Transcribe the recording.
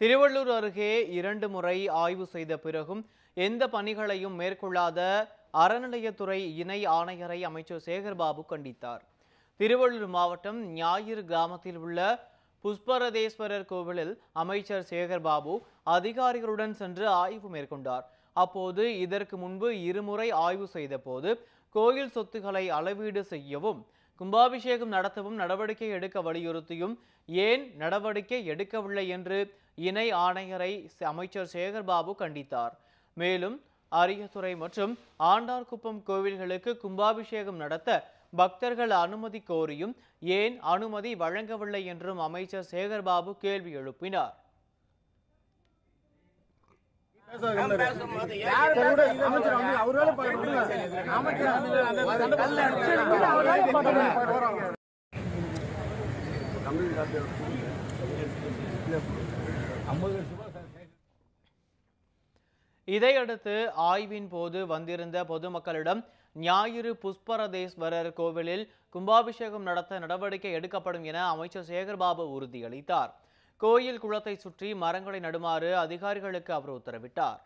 திருவள்ளூர் அருகே இரண்டு முறை ஆய்வு செய்த பிறகும் எந்த பணிகளையும் மேற்கொள்ளாத அறநிலையத்துறை இணை ஆணையரை அமைச்சர் சேகர்பாபு கண்டித்தார். திருவள்ளூர் மாவட்டம் ஞாயிறு கிராமத்தில் உள்ள புஷ்பரதேஸ்வரர் கோவிலில் அமைச்சர் சேகர்பாபு அதிகாரிகளுடன் சென்று ஆய்வு மேற்கொண்டார். அப்போது இதற்கு முன்பு இருமுறை ஆய்வு செய்தபோது கோயில் சொத்துக்களை அளவீடு செய்யவும் கும்பாபிஷேகம் நடத்தவும் நடவடிக்கை எடுக்க வலியுறுத்தியும் ஏன் நடவடிக்கை எடுக்கவில்லை என்று இணை ஆணையரை அமைச்சர் சேகர்பாபு கண்டித்தார். மேலும் அரியத்துறை மற்றும் ஆண்டார்குப்பம் கோவில்களுக்கு கும்பாபிஷேகம் நடத்த பக்தர்கள் அனுமதி கோரியும் ஏன் அனுமதி வழங்கவில்லை என்றும் அமைச்சர் சேகர்பாபு கேள்வி எழுப்பினார். இதையடுத்து ஆய்வின் போது வந்திருந்த பொதுமக்களிடம் ஞாயிறு புஷ்பரதேஸ்வரர் கோவிலில் கும்பாபிஷேகம் நடத்த நடவடிக்கை எடுக்கப்படும் என அமைச்சர் சேகர்பாபு உறுதியளித்தார். கோயில் குளத்தை சுற்றி மரங்களை நடுமாறு அதிகாரிகளுக்கு அவர் உத்தரவிட்டார்.